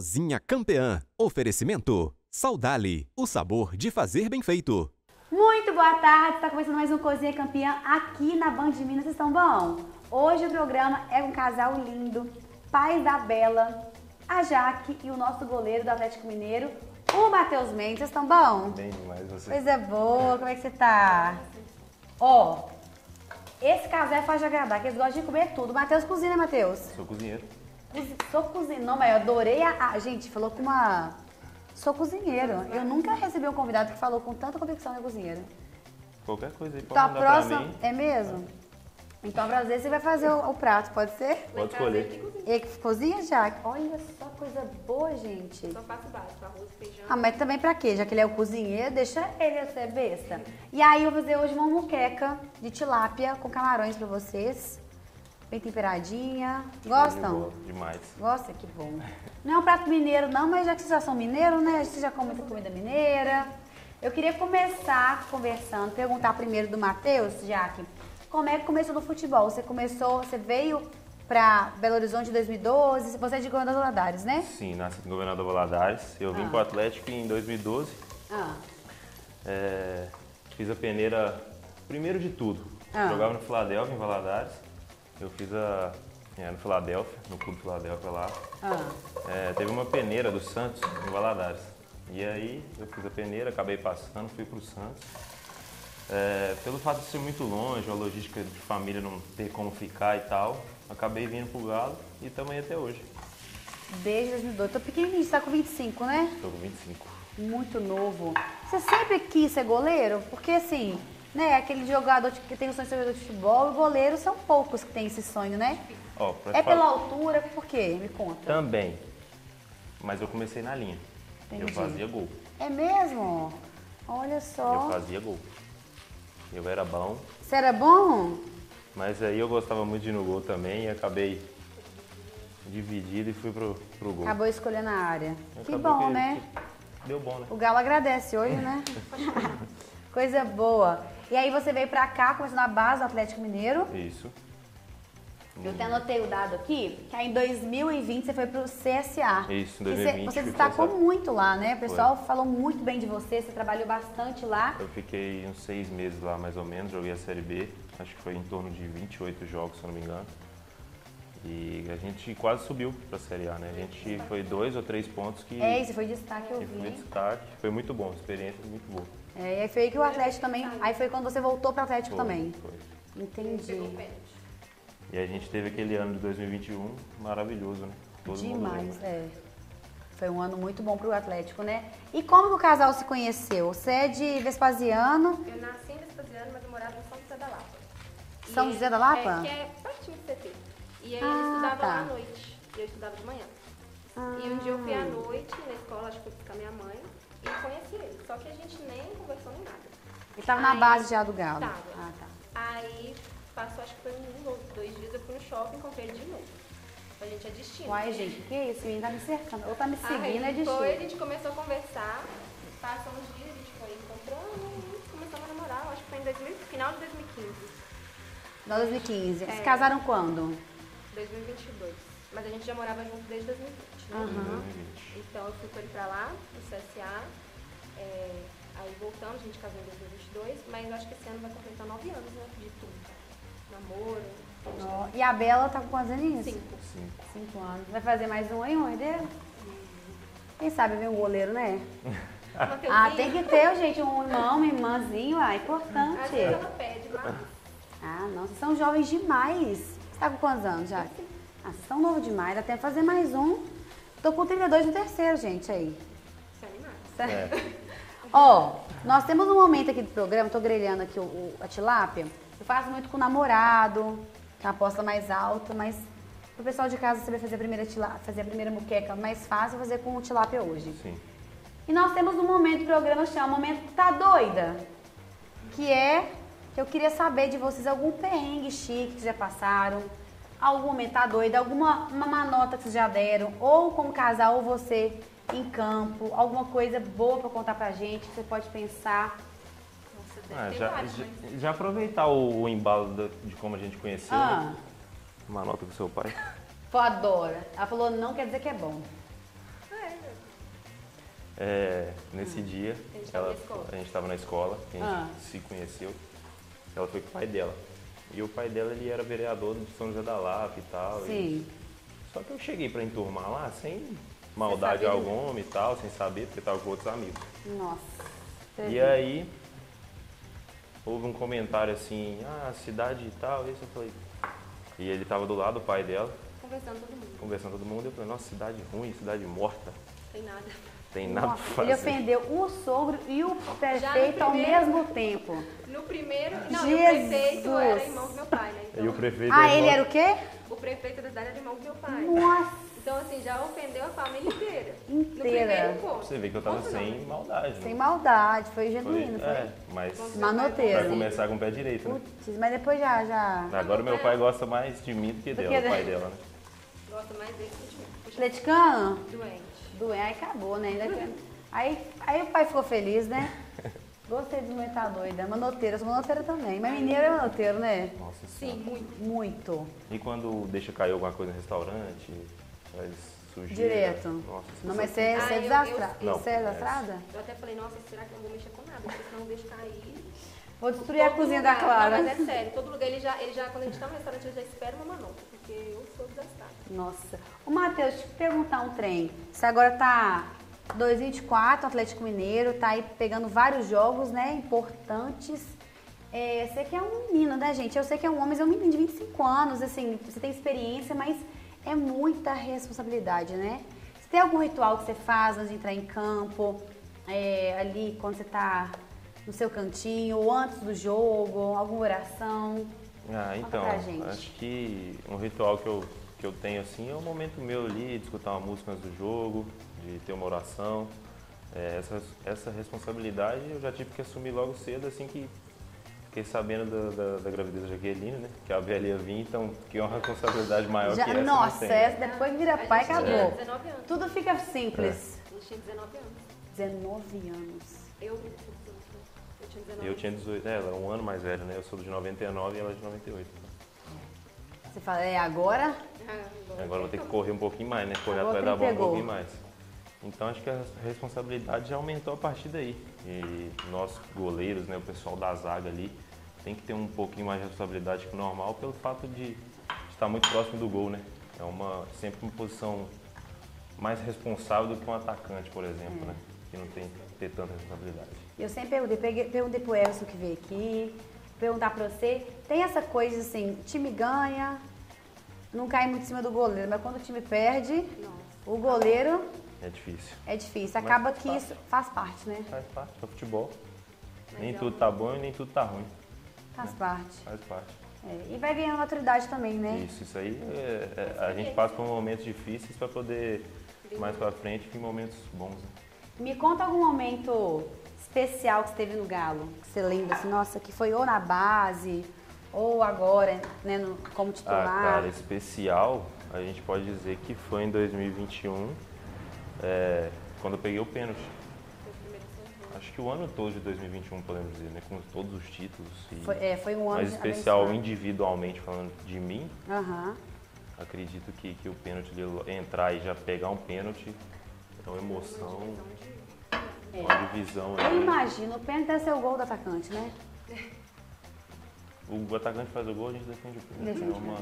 Cozinha Campeã. Oferecimento. Saudale. O sabor de fazer bem feito. Muito boa tarde, está começando mais um Cozinha Campeã aqui na Band de Minas, vocês estão bom? Hoje o programa é um casal lindo, pais da Bela, a Jaque e o nosso goleiro do Atlético Mineiro, o Matheus Mendes, vocês estão bom? Bem demais você. Coisa boa, como é que você tá? Ó, esse casal é fácil de agradar, que eles gostam de comer tudo. Matheus cozinha, né, Matheus? Sou cozinheiro. Sou cozinheiro. Não, mas eu adorei a, a- Gente, falou com uma... Sou cozinheiro. Eu nunca recebi um convidado que falou com tanta convicção que é cozinheiro. Qualquer coisa aí pode Então a mandar próxima... pra mim. É mesmo? Então, pra você, você vai fazer o, o prato, pode ser? Pode escolher. E que cozinha, Jaque? Olha só coisa boa, gente. Só faço básico, arroz, feijão. Ah, mas também pra quê? Já que ele é o cozinheiro, deixa ele ser besta. E aí eu vou fazer hoje uma muqueca de tilápia com camarões pra vocês. Bem temperadinha. Gostam? Demais. Gosta? Que bom. Não é um prato mineiro não, mas já que vocês já são mineiros, né? Vocês já comem muita comida mineira. Eu queria começar conversando, perguntar primeiro do Matheus, Jaque, como é que começou no futebol? Você começou, você veio pra Belo Horizonte em 2012, você é de Governador Valadares, né? Sim, nasci em Governador Valadares. Eu vim Ah. pro Atlético em 2012. Ah, É, fiz a peneira primeiro de tudo. Ah. Jogava no Filadélfia, em Valadares. Eu fiz a. É, no Filadélfia, no Clube Filadélfia lá. ah. É, teve uma peneira do Santos em Valadares. E aí eu fiz a peneira, acabei passando, fui pro Santos. É, pelo fato de ser muito longe, a logística de família não ter como ficar e tal, acabei vindo pro Galo e estamos aí até hoje. Desde 2012. Tô pequenininho, você tá com 25, né? Estou com 25. Muito novo. Você sempre quis ser goleiro? Porque assim, né, aquele jogador que tem o sonho de ser jogador de futebol, e goleiro são poucos que têm esse sonho, né? Pra É falar- pela altura? Por quê? Me conta. Também. Mas eu comecei na linha. Entendi. Eu fazia gol. É mesmo? Olha Eu só. fazia gol. Eu era bom, Você era bom? mas aí eu gostava muito de ir no gol também e acabei dividido e fui pro, pro gol. Acabou escolhendo a área. Que Acabou bom, que- né? que Deu bom, né? O Galo agradece hoje, né? Coisa boa. E aí você veio pra cá, começou na base do Atlético Mineiro. Isso. Eu até anotei o dado aqui, que aí em 2020 você foi pro CSA. Isso, em E 2020 Você, você destacou muito lá, né? O pessoal falou muito bem de você, você trabalhou bastante lá. Eu fiquei uns seis meses lá, mais ou menos, joguei a Série B. Acho que foi em torno de 28 jogos, se eu não me engano. E a gente quase subiu pra Série A, né? A gente foi dois ou três pontos que, É, isso foi destaque, eu que foi vi. destaque. Foi muito bom, experiência muito boa. É, e aí foi aí que o Atlético também. Aí foi quando você voltou pro Atlético Foi, também. foi. Entendi. E a gente teve aquele ano de 2021 maravilhoso, né? Todo Demais, é. Foi um ano muito bom pro Atlético, né? E como que o casal se conheceu? Você é de Vespasiano, Eu nasci em Vespasiano, mas eu morava em São José da Lapa. E São José da Lapa? É, que é pertinho do CT. E aí Ah, ele estudava tá. lá à noite. E eu estudava de manhã. E um dia eu fui à noite na escola, acho que foi buscar minha mãe, e conheci ele. Só que a gente nem conversou nem nada. ele tava na Aí- base já do Galo. Tava. Ah, tá. Aí passou, acho que foi um ou dois dias, eu fui no shopping e encontrei ele de novo. A gente é destino. Uai, gente, que isso? Menino tá me cercando. Ou tá me seguindo, Aí é de foi, a gente começou a conversar, passam uns dias, a gente foi encontrando e começamos a namorar, acho que foi em 2000, final de 2015, Em 2015. Se É. casaram quando? 2022. Mas a gente já morava junto desde 2020, né? Aham. 2020. Então eu fui com ele pra lá, no CSA, é, aí voltamos, a gente casou em 2022, mas eu acho que esse ano vai completar nove anos, né, de tudo. Namoro, Ó, E a Bela tá com quantos aninhos? cinco. Cinco. Cinco anos. Vai fazer mais um aí, um herdeiro? Quem sabe ver um goleiro, né? Ah, tem que ter, gente, um irmão, uma irmãzinho, ah, é importante. vezes ela pede, mas Ah, não, vocês são jovens demais. Você tá com quantos anos já? Ah, vocês são novos demais, dá tempo de fazer mais um. Tô com 32 no terceiro, gente, aí. se animar. Certo? Ó, nós temos um momento aqui do programa, tô grelhando aqui o, o- a tilápia. Eu faço muito com o namorado, que é uma aposta mais alta, mas pro pessoal de casa você vai fazer a primeira tilápia, fazer a primeira muqueca mais fácil, fazer com o tilápia hoje. Sim. E nós temos um momento do programa que chama Momento Tá Doida, que é que eu queria saber de vocês algum perrengue chique que já passaram, algum momento tá doida, alguma uma manota que vocês já deram, ou como casal, ou você em campo, alguma coisa boa pra contar pra gente, que você pode pensar. Nossa, Ah, já, já, mas já aproveitar o, o embalo da- de como a gente conheceu, Ah, né? Uma nota com seu pai. pô, adora. Ela falou não quer dizer que é bom. É, nesse dia, A gente tava ela, na escola. a gente estava na escola, a gente Ah. se conheceu. Ela foi com o pai dela. E o pai dela, ele era vereador de São José da Lapa e tal. e- Sim. só que eu cheguei pra enturmar lá sem maldade alguma e tal, sem saber, porque tava com outros amigos. Nossa. E aí, houve um comentário assim, ah, cidade e tal, isso eu falei. E ele tava do lado, o pai dela, Conversando todo mundo. conversando todo mundo, eu falei, nossa, cidade ruim, cidade morta, Tem nada. Tem nada Nossa, pra ele fazer. ofendeu o sogro e o prefeito ao mesmo tempo. No primeiro. Não, e o prefeito Jesus. era irmão do meu pai, né? Então, E o prefeito Ah, é ele era o quê? o prefeito da cidade era irmão do meu pai. Nossa. Então, assim, já ofendeu a família inteira. Inteira. No primeiro encontro. Você vê que eu tava Ponto sem não. maldade. Sem né? maldade, foi Foi- genuíno, foi? É, mas Manoteiro. vai começar com o pé direito, né? Putz, mas depois já, já... Agora meu pai gosta mais de mim do que Do dela, que o pai dela, né? Gosta mais dele que de mim. Atleticano? Doente. Doente, aí acabou, né? Ainda- Aí, aí o pai ficou feliz, né? Gostei de mulher tá doida. Manoteira, sou manoteira também. Mas mineiro é manoteiro, né? Nossa Sim, senhora. muito. Muito. E quando deixa cair alguma coisa no restaurante, faz sujeira. Direto. Nossa, Não, mas você- você, você é Ah, eu- desastrada. eu- Você é Não, desastrada? Eu até falei, nossa, será que eu não vou mexer com nada? Porque senão eu deixo cair. Vou destruir a cozinha lugar. da Clara. Não, mas é sério, todo lugar ele já, ele já, quando a gente tá no restaurante, ele já espera uma manobra, porque. Nossa. Ô, Matheus, deixa eu te perguntar um trem. Você agora tá 2024, Atlético Mineiro, tá aí pegando vários jogos, né, importantes. É, você que é um menino, né, gente? Eu sei que é um homem, mas é um menino de 25 anos, assim, você tem experiência, mas é muita responsabilidade, né? Você tem algum ritual que você faz antes de entrar em campo, é, ali quando você tá no seu cantinho, ou antes do jogo, alguma oração? Ah, então, acho que um ritual que eu, que eu tenho assim é o momento meu ali de escutar uma música antes do jogo, de ter uma oração. É, essa, essa responsabilidade eu já tive que assumir logo cedo, assim que fiquei sabendo da, da, da gravidez da Jaqueline, né? Que a velha ia vir, então que é uma responsabilidade maior Já- que essa. nossa, essa depois vira A pai, acabou. tinha 19 anos. Tudo fica simples. É. A gente tinha 19 anos. 19 anos. Eu, eu tinha 19 Eu tinha 18, é, ela é um ano mais velha, né? Eu sou de 99 e ela é de 98. Você fala, é agora? Agora eu vou ter que correr um pouquinho mais, né? Correr Agora atrás da bola um pouquinho mais. Então acho que a responsabilidade já aumentou a partir daí. E nós goleiros, né, o pessoal da zaga ali, tem que ter um pouquinho mais de responsabilidade que o normal pelo fato de estar muito próximo do gol, né? É uma, sempre uma posição mais responsável do que um atacante, por exemplo, né? Que não tem que ter tanta responsabilidade. Eu sempre perguntei, peguei, perguntei pro Elson que veio aqui, perguntar pra você, tem essa coisa assim, time ganha, não cai muito em cima do goleiro, mas quando o time perde, o goleiro É difícil. é difícil. Mas Acaba que parte. isso faz parte, né? Faz parte do futebol. nem é tudo um- tá bom e nem tudo tá ruim. Faz parte. Faz parte. É, E vai ganhando maturidade também, né? Isso, isso aí é- é- a gente passa por momentos difíceis para poder mais para frente vir momentos bons. né? Me conta algum momento especial que você teve no Galo, que você lembra assim, nossa, que foi ou na base, ou agora, né, no- como Ah, titular. cara, especial, a gente pode dizer que foi em 2021, é, quando eu peguei o pênalti. Foi o primeiro que você Acho que o ano todo de 2021, podemos dizer, né? Com todos os títulos. E, Foi, é, foi um ano mas especial abençoado. individualmente falando de mim, Aham. acredito que, que o pênalti dele entrar e já pegar um pênalti é uma emoção, É. uma divisão. Eu imagino, o pênalti deve ser o gol do atacante, né? O atacante faz o gol, a gente defende o pênalti. Defende é uma.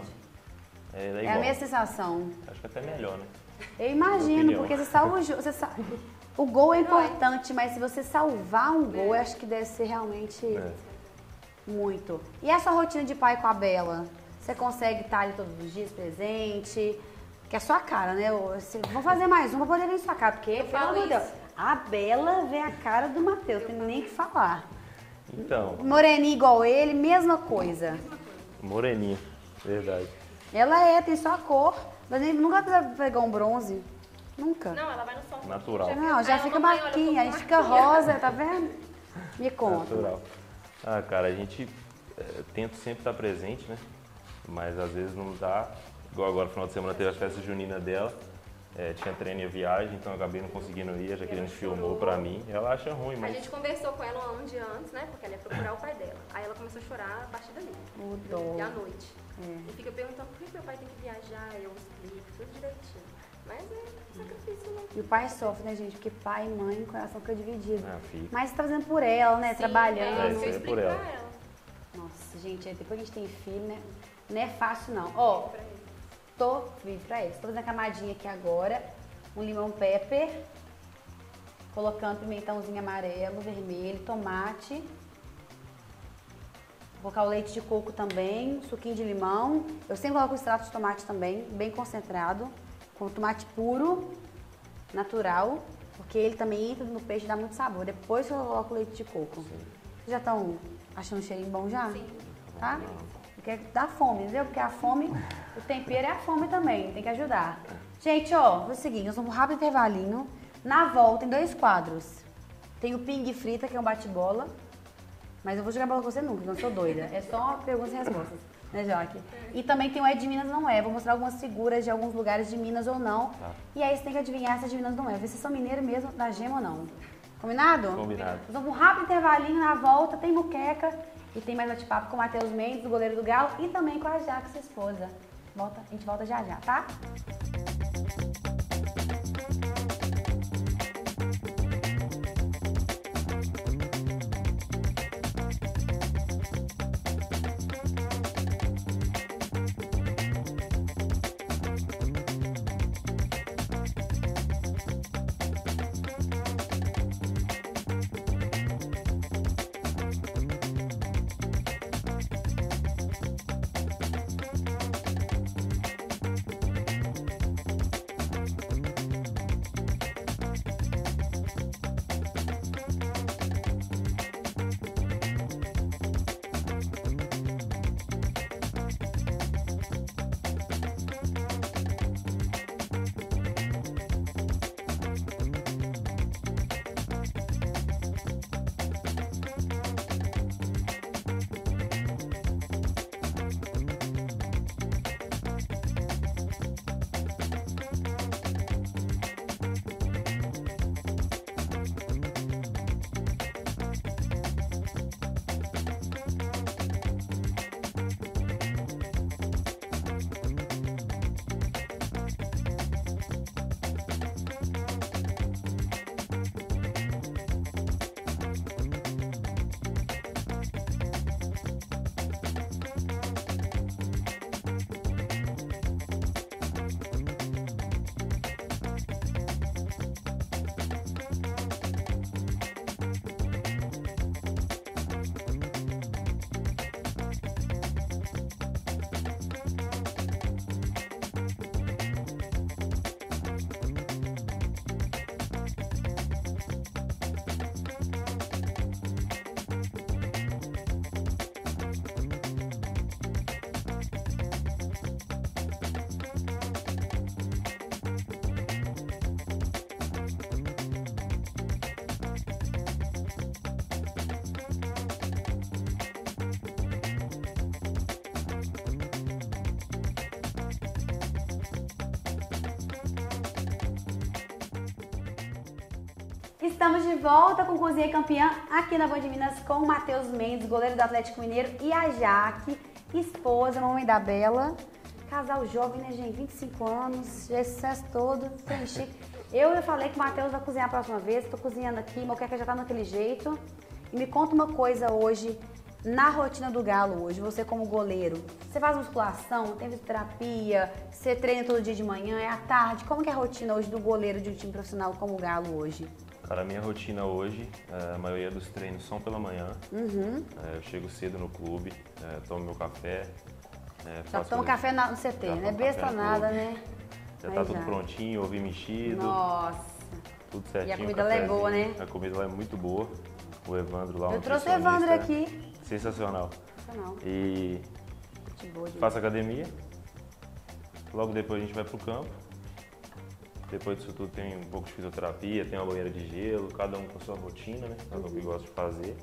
É, é É a minha sensação. Acho que até melhor, né? Eu imagino, porque você salva o jogo. Sa- O gol é importante, mas se você salvar um gol, eu acho que deve ser realmente É. muito. E essa rotina de pai com a Bela? Você consegue estar ali todos os dias presente? Que é a sua cara, né? Você- Vamos fazer mais um pra poder ver sua cara, porque, pelo falo amor de Deus, a Bela vê a cara do Matheus, tem nem o que falar. Então, Moreninho igual ele, mesma coisa. moreninha, verdade. Ela é, tem só a cor, mas ele nunca precisa pegar um bronze. Nunca. Não, ela vai no sol. Natural. Não, já fica marquinha, a gente fica rosa, tá vendo? Me conta. Natural. Ah, cara, a gente é, tenta sempre estar presente, né? Mas às vezes não dá. Igual agora, no final de semana, teve a festa junina dela. É, tinha treino e viagem, então eu acabei não conseguindo ir. A Jaqueline filmou pra mim. Ela acha ruim, A mas gente conversou com ela um dia antes, né? Porque ela ia procurar o pai dela. Aí ela começou a chorar a partir dali. Dó. E à noite. É. E fica perguntando por que meu pai tem que viajar, eu explico tudo direitinho. Mas é sacrifício, né? E o pai sofre, né, gente? Porque pai e mãe, o coração fica dividido. Ah, fica. Mas trazendo por ela, né? Sim, Trabalhando. É, É, isso é explico por ela. pra ela. Nossa, gente, depois que a gente tem filho, né? Não é fácil, não. Ó, Pra vivo pra isso. Tô fazendo a camadinha aqui agora. Um limão pepper. Colocando pimentãozinho amarelo, vermelho, tomate. Vou colocar o leite de coco também, suquinho de limão. Eu sempre coloco o extrato de tomate também, bem concentrado. Com tomate puro, natural. Porque ele também entra no peixe e dá muito sabor. Depois eu coloco o leite de coco. Vocês já estão achando o cheirinho bom já? Sim. Tá? Porque dá fome, entendeu? Porque a fome, o tempero é a fome também, tem que ajudar. Gente, ó, é o seguinte, nós vamos um rápido intervalinho. Na volta, em dois quadros. Tem o ping frita, que é um bate-bola. Mas eu vou jogar bola com você nunca, não sou doida. É só perguntas e respostas, né, Joque? E também tem o É de Minas Não É. Vou mostrar algumas figuras de alguns lugares de Minas ou não. Tá. E aí você tem que adivinhar se é de Minas não é. Ver se são mineiros mesmo, da gema ou não. Combinado? Combinado. Nós vamos um rápido intervalinho na volta, tem muqueca e tem mais bate-papo com o Matheus Mendes, goleiro do Galo, e também com a sua esposa. Volta, a gente volta já já, tá? Estamos de volta com Cozinha Campeã aqui na Band Minas com o Matheus Mendes, goleiro do Atlético Mineiro, e a Jaque, esposa, mamãe da Bela. Casal jovem, né, gente? 25 anos, já esse sucesso todo, chique. Eu já falei que o Matheus vai cozinhar a próxima vez, tô cozinhando aqui, moqueca já tá naquele jeito. E me conta uma coisa hoje, na rotina do Galo hoje, você como goleiro, você faz musculação, tem fisioterapia, você treina todo dia de manhã, é à tarde? Como que é a rotina hoje do goleiro de um time profissional como o Galo hoje? Cara, a minha rotina hoje, eh, a maioria dos treinos são pela manhã. Uhum. Eh, Eu chego cedo no clube, eh, tomo meu café. eh, Já toma café na- no CT, Já né? Besta nada, né? Já Aí tá tudo já. prontinho, ovo mexido, Nossa. tudo certinho. comida lá é boa, né? A comida lá é muito boa. O Evandro lá, Eu trouxe o Evandro aqui. Sensacional. Não, E faço academia. Logo depois a gente vai pro campo. Depois disso tudo tem um pouco de fisioterapia, tem uma banheira de gelo, cada um com a sua rotina, né? Cada um que gosta de fazer.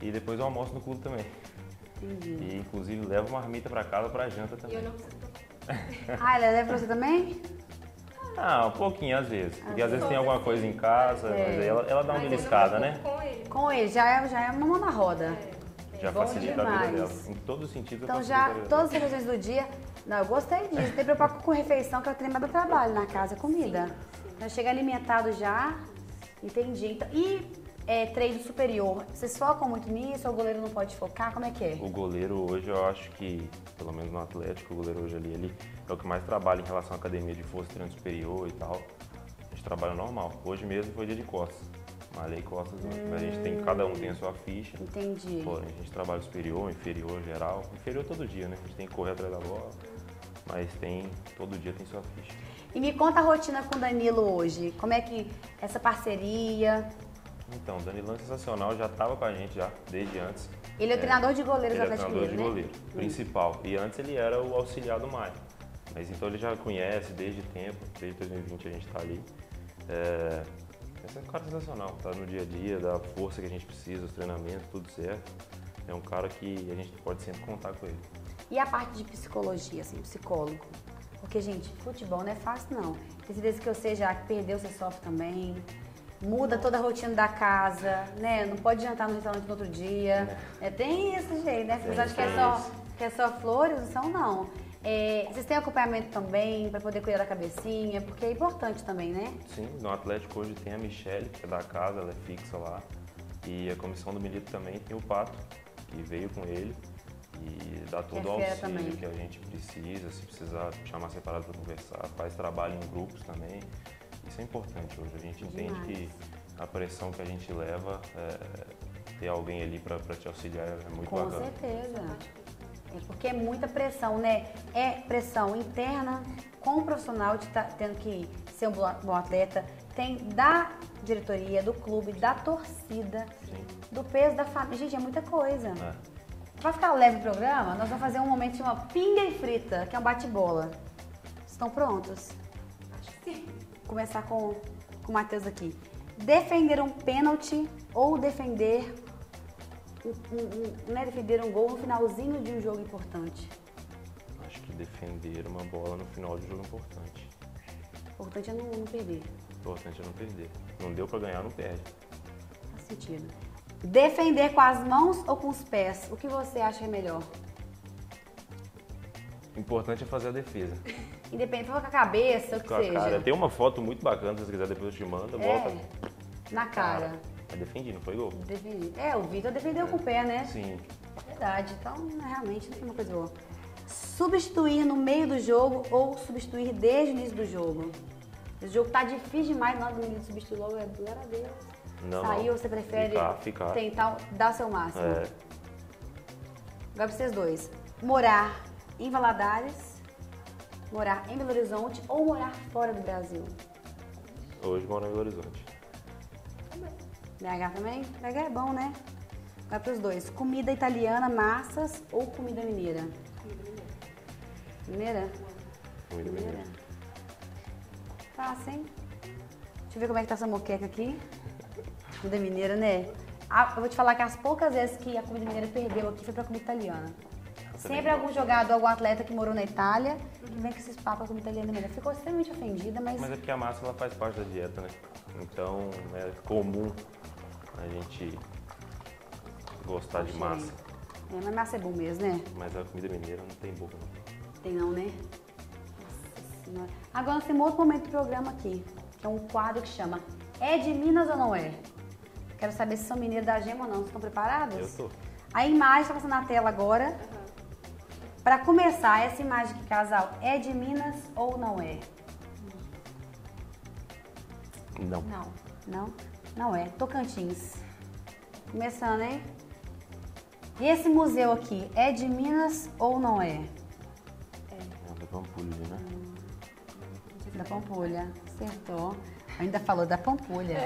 E depois eu almoço no clube também. Entendi. E inclusive levo uma marmita pra casa pra janta E também. eu não preciso Ah, ela leva pra você também? Ah, um pouquinho às vezes. Porque às vezes tem alguma coisa em casa, É. mas aí ela, ela dá uma beliscada, né? Com ele. Com ele, já é, já é uma mão na roda. É, Já Bom facilita a vida demais. dela. Em todos os sentidos, Então já, todas as refeições do dia. Não, eu gostei disso. Não tem preocupar com refeição, que é o trem do trabalho na casa, comida. Então chega alimentado já. Entendi. Então, e é, treino superior, vocês focam muito nisso ou o goleiro não pode focar? Como é que é? O goleiro hoje, eu acho que, pelo menos no Atlético, o goleiro hoje ali, ele é o que mais trabalha em relação à academia de força, treino superior e tal. A gente trabalha normal. Hoje mesmo foi dia de costas. Malhei costas, a gente tem, cada um tem a sua ficha. Entendi. Pô, a gente trabalha superior, inferior, geral. Inferior todo dia, né? A gente tem que correr atrás da bola, mas tem, todo dia tem sua ficha. E me conta a rotina com o Danilo hoje. Como é que essa parceria? Então, o Danilão é sensacional, já estava com a gente já, desde antes. Ele é o treinador de goleiros Ele é treinador de Mineiro, goleiro, né? principal. E antes ele era o auxiliar do Mário. Mas então ele já conhece desde tempo, desde 2020 a gente está ali. É, esse é um cara sensacional, tá no dia a dia, dá a força que a gente precisa, os treinamentos, tudo certo. É um cara que a gente pode sempre contar com ele. E a parte de psicologia, assim, psicólogo? Porque, gente, futebol não é fácil, não. Tem certeza que você já perdeu, você sofre também. Muda toda a rotina da casa, né? Não pode jantar no restaurante no outro dia. É, tem esse jeito, né? Vocês acham que é, só, isso. que é só flores? Não são, não. É, vocês têm acompanhamento também para poder cuidar da cabecinha? Porque é importante também, né? Sim, no Atlético hoje tem a Michelle, que é da casa, ela é fixa lá. E a comissão do Milito também tem o Pato, que veio com ele e dá todo o é auxílio também. que a gente precisa, se precisar chamar separado para conversar, faz trabalho em grupos também. Isso é importante hoje. A gente entende Demais. que a pressão que a gente leva, é, ter alguém ali para te auxiliar é muito Com bacana. certeza. É porque é muita pressão, né? É pressão interna com o profissional de estar tendo que ser um bom bom atleta, tem da diretoria, do clube, da torcida, Sim. do peso da família. Gente, é muita coisa. É. Pra ficar leve o programa, nós vamos fazer um momento de uma pinga e frita, que é um bate-bola. Estão prontos? Acho que sim. começar com, com o Matheus aqui. Defender um pênalti ou defender um, um- um- né, defender um gol no finalzinho de um jogo importante. Acho que defender uma bola no final de jogo é importante. O importante é não, não perder. Importante é não perder. Não deu para ganhar, não perde. Faz sentido. Defender com as mãos ou com os pés? O que você acha que é melhor? Importante é fazer a defesa. Independente, com a cabeça, o que Com seja. cara. Tem uma foto muito bacana, se você quiser depois eu te mando, É, bota. na cara. Mas defendi, não foi gol? Defender. É, o Vitor defendeu com o pé, né? Sim. Verdade, então realmente não tem uma coisa boa. Substituir no meio do jogo ou substituir desde o início do jogo? Esse jogo tá difícil demais, do menino substituir logo, é glória a Deus. Não, Saiu, não. você prefere Ficar, ficar. tentar dar seu máximo. É, Agora pra vocês dois. Morar em Valadares, morar em Belo Horizonte ou morar fora do Brasil? hoje moro em Belo Horizonte. BH também? BH é bom, né? Agora pros dois. Comida italiana, massas ou comida mineira? Mineira? Comida Mineira. Fácil, hein? Deixa eu ver como é que tá essa moqueca aqui. Comida mineira, né? Ah, eu vou te falar que as poucas vezes que a comida mineira perdeu aqui foi pra comida italiana. Sempre algum jogador, algum atleta que morou na Itália, que vem com esses papos com comida italiana mineira. Ficou extremamente ofendida, mas, Mas é porque a massa ela faz parte da dieta, né? Então é comum a gente gostar de massa. É, mas massa é bom mesmo, né? Mas a comida mineira não tem boca, não. Tem não, né? Nossa Senhora. Agora nós temos outro momento do programa aqui, que é um quadro que chama É de Minas ou não é? Quero saber se são mineiros da gema ou não. Vocês estão preparados? Eu tô. A imagem está passando na tela agora. Para começar, essa imagem aqui, casal, é de Minas ou não é? Não. Não. Não? Não é. Tocantins. Começando, hein? E esse museu aqui, é de Minas ou não é? É da Pampulha, né? Da Pampulha. Acertou. Ainda falou da Pampulha.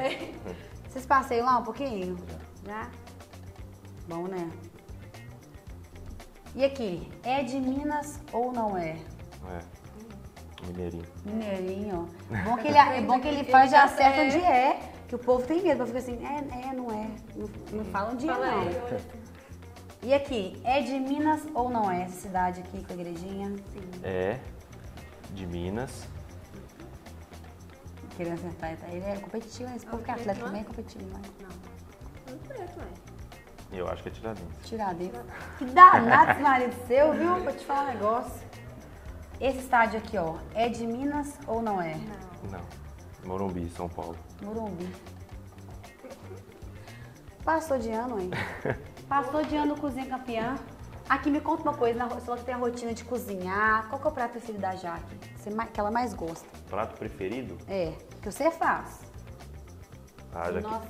Vocês passeiam lá um pouquinho? Já? Bom, né? E aqui, é de Minas ou não é? É. Mineirinho. Mineirinho. Bom que ele, é bom que ele faz já acerta onde é. Que o povo tem medo, fica assim, é, é, não é. Não, não fala onde é, Fala não. E aqui, é de Minas ou não é essa cidade aqui com a igrejinha? É de Minas. Querendo acertar, tá? ele é competitivo, né? esse povo que é atleta também é competitivo, né? Não. Muito preto, é. Eu acho que é Tiradentes. Tiradentes. Que danado esse marido seu, viu? Vou te falar um negócio. Esse estádio aqui, ó, é de Minas ou não é? Não. Morumbi, São Paulo. Morumbi. Passou de ano, hein? Passou de ano cozinha campeã. Aqui me conta uma coisa, na- você tem a rotina de cozinhar. Qual que é o prato preferido da Jaque? Você que ela mais gosta? Prato preferido? É, que você faz. Ah, já que- Nossa,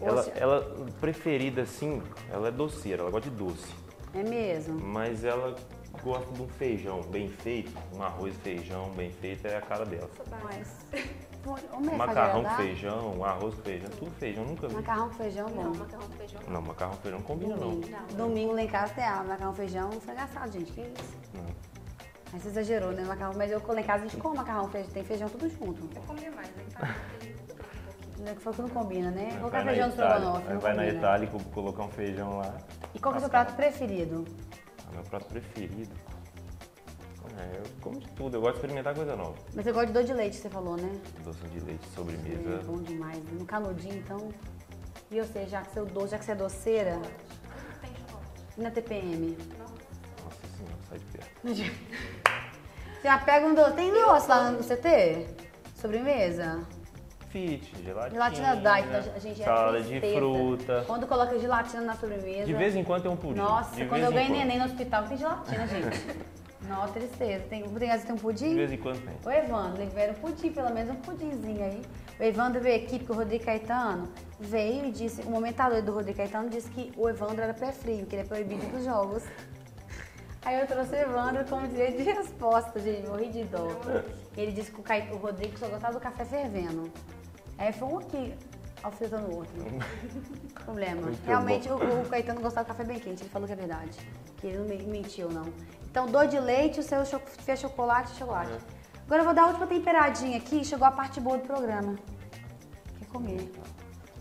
Ela, hoje- ela, preferida assim, ela é doceira, ela gosta de doce. É mesmo? Mas ela gosta de um feijão bem feito, um arroz e feijão bem feito, é a cara dela. Mas. Meu Macarrão com feijão, arroz com feijão, tudo feijão, nunca vi. Macarrão com feijão, bom. Não, macarrão com feijão. Não, macarrão com feijão não combina não. Domingo. Domingo lá em casa tem ah, macarrão, feijão, frango assado, gente. Que isso? Não. Aí você exagerou, né? Macarrão, mas eu lá em casa a gente come macarrão, feijão, tem feijão tudo junto. Eu comi mais, pouquinho. Não é que foi que não combina, né? Colocar feijão no estrogonofe, não vai na. Itália e co- colocar um feijão lá. E qual que é o seu prato preferido? Prato preferido. É, eu como de tudo, eu gosto de experimentar coisa nova. Mas você gosta de doce de leite, você falou, né? Doce de leite, É sobremesa. bom demais. No canudinho, então. E você, já que, seu doce, já que você é doceira, Tudo tem chocolate. e na TPM? Nossa senhora, sai de perto. Você já pega um doce. Tem doce lá no CT? Sobremesa? Fit, gelatina. Gelatina diet, a gente é Salada de tristeza. fruta. Quando coloca gelatina na sobremesa. De vez em quando tem um pudim. Nossa, de quando eu ganhei neném no hospital, tem gelatina, gente. Nossa, tristeza. Tem, tem, tem um De pudim? vez em quando tem. O Evandro, ele veio um pudim, pelo menos um pudimzinho aí. O Evandro veio aqui porque o Rodrigo Caetano veio e disse, o momentador do Rodrigo Caetano disse que o Evandro era pré-frio, que ele é proibido dos jogos. Aí eu trouxe o Evandro como direito de resposta, gente, morri de dó. Ele disse que o, o Rodrigo só gostava do café fervendo. Aí foi um aqui alfinetando o outro. Problema. Muito Realmente o, o Caetano gostava do café bem quente, ele falou que é verdade. Que ele não me- mentiu, não. Então, doce de leite, o seu cho fez chocolate chocolate. Agora eu vou dar a última temperadinha aqui, chegou a parte boa do programa. Quer comer.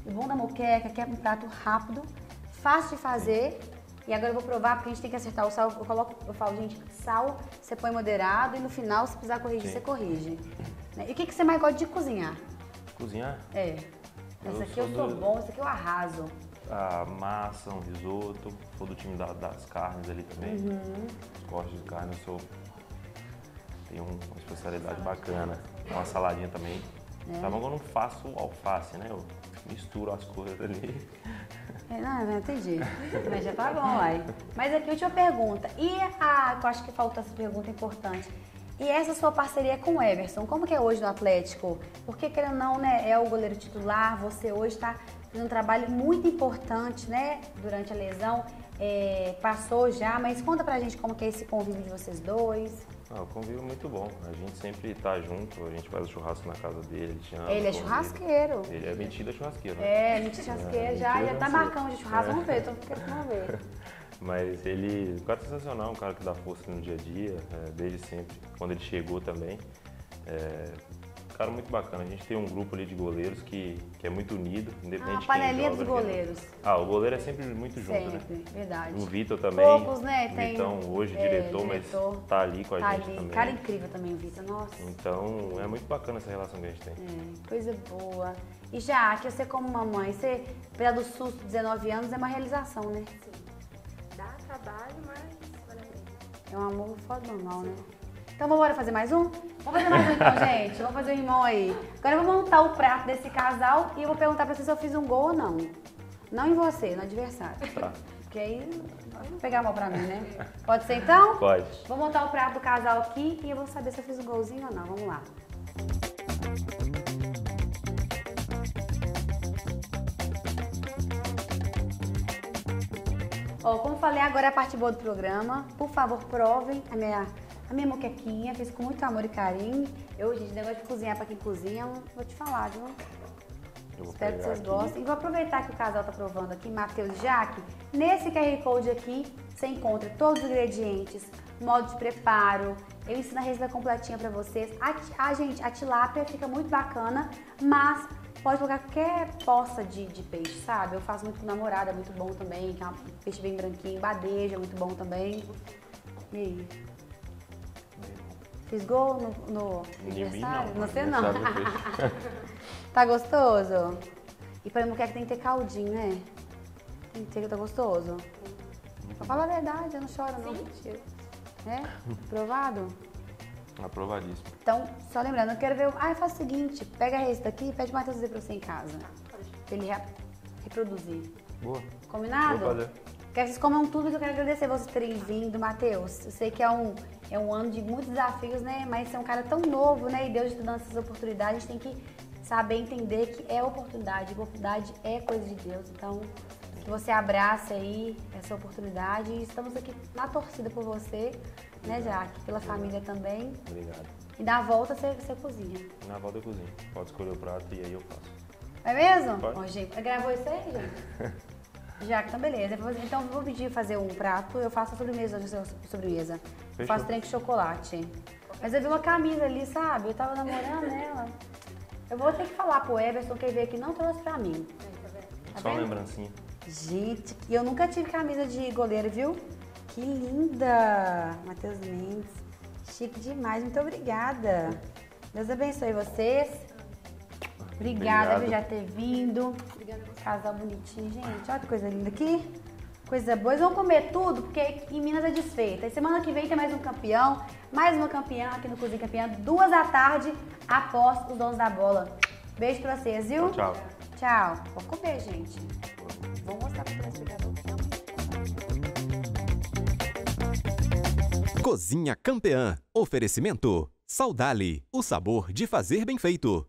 O bom da moqueca é que é um prato rápido, fácil de fazer. E agora eu vou provar, porque a gente tem que acertar o sal. Eu, coloco, eu falo, gente, sal você põe moderado e no final, se precisar corrigir, Sim. você corrige. Né? E o que, que você mais gosta de cozinhar? Cozinhar? É. Essa aqui eu sou do- bom, essa aqui eu arraso. A massa, um risoto. Sou do time da- das carnes ali também. Uhum. Os cortes de carne eu sou. Um- uma especialidade bacana. Uma saladinha também. É. Tá bom que eu não faço alface, né? Eu misturo as coisas ali. É, não, não entendi. Mas já tá bom, aí. Mas aqui, última pergunta. E a, eu acho que faltou essa pergunta importante. E essa sua parceria com o Everson, como que é hoje no Atlético? Porque, querendo ou não, né, é o goleiro titular, você hoje está fazendo um trabalho muito importante, né, durante a lesão. É, passou já, mas conta pra gente como que é esse convívio de vocês dois. Ah, o convívio é muito bom. A gente sempre tá junto, a gente faz o churrasco na casa dele, ele chama. Ele é churrasqueiro. Ele é metido a churrasqueiro. né? É, mentira churrasqueiro, É, já, já tá marcando de churrasco, É. vamos ver, tô querendo ver. Mas ele, um cara sensacional, um cara que dá força no dia a dia, é, desde sempre. Quando ele chegou também, é, um cara muito bacana. A gente tem um grupo ali de goleiros que, que é muito unido, independente Ah, de quem panelinha dos goleiros. Ah, o goleiro é sempre muito junto, né? Sempre, verdade. O Vitor também. Poucos, né? O Tem- Vitão hoje é, diretor, diretor. mas tá ali com a Tá gente ali. também. Cara incrível também o Vitor, nossa. Então é muito bacana essa relação que a gente tem. É, coisa boa. E já que você como mamãe, você, apesar do susto, 19 anos, é uma realização, né? Sim. Trabalho, mas vale a pena. É um amor fora do normal, né? Então vamos embora fazer mais um? Vamos fazer mais um então, gente. Vamos fazer um irmão aí. Agora eu vou montar o prato desse casal e eu vou perguntar pra você se eu fiz um gol ou não. Não em você, no adversário. Tá. Porque aí vai pegar mal pra mim, né? Pode ser então? Pode. Vou montar o prato do casal aqui e eu vou saber se eu fiz um golzinho ou não. Vamos lá. Ó, como falei, agora é a parte boa do programa. Por favor, provem a minha, a minha moquequinha. Fiz com muito amor e carinho. Eu, gente, negócio de cozinhar pra quem cozinha, eu vou te falar, viu? Eu Espero que vocês aqui. gostem. E vou aproveitar que o casal tá provando aqui, Matheus e Jaque. Nesse QR Code aqui, você encontra todos os ingredientes, modo de preparo. Eu ensino a receita completinha pra vocês. A, a, gente, a tilápia fica muito bacana, mas pode colocar qualquer poça de, de peixe, sabe? Eu faço muito com namorada, é muito bom também, que é um peixe bem branquinho. Badeja, é muito bom também. E aí? Fiz gol no, no aniversário? não. Você não. Do peixe. Tá gostoso? E pra moqueca tem que ter caldinho, né? Mentira, tá gostoso? Fala a verdade, eu não choro não. Mentira. É? Aprovado? Aprovadíssimo. Então, só lembrando, eu quero ver. Ah, faz o seguinte: pega esse daqui e pede o Matheus fazer pra você em casa. Pra ele re- reproduzir. Boa. Combinado? Vou fazer. Quero que vocês comam tudo, mas eu quero agradecer vocês terem vindo, Matheus. Eu sei que é um, é um ano de muitos desafios, né? Mas você é um cara tão novo, né? E Deus te dando essas oportunidades, a gente tem que saber entender que é oportunidade. Oportunidade é coisa de Deus. Então, que você abrace aí essa oportunidade. E estamos aqui na torcida por você, né, Jaque? Pela família também. Obrigado. E na volta você, você cozinha. Na volta eu cozinho. Pode escolher o prato e aí eu faço. É mesmo? Pode. Ó, gente, gravou isso aí, gente? Já, então beleza. Então eu vou pedir fazer um prato, eu faço a sobremesa, a sobremesa. Fechou. faço trem com chocolate. Mas eu vi uma camisa ali, sabe? Eu tava namorando ela. Eu vou ter que falar pro Everson que ele veio aqui não trouxe pra mim. Tá Só uma lembrancinha. Gente, e eu nunca tive camisa de goleiro, viu? Que linda! Matheus Mendes. Chique demais, muito obrigada. Deus abençoe vocês. Obrigada Obrigado. por já ter vindo. Casal bonitinho, gente. Olha que coisa linda aqui. Coisa boa. Eles vão comer tudo, porque em Minas é desfeita. E semana que vem tem mais um campeão, mais uma campeã aqui no Cozinha Campeã, duas da tarde, após os donos da bola. Beijo pra vocês, viu? Tchau. Tchau. Vou comer, gente. Cozinha Campeã. Oferecimento. Saudale. O sabor de fazer bem feito.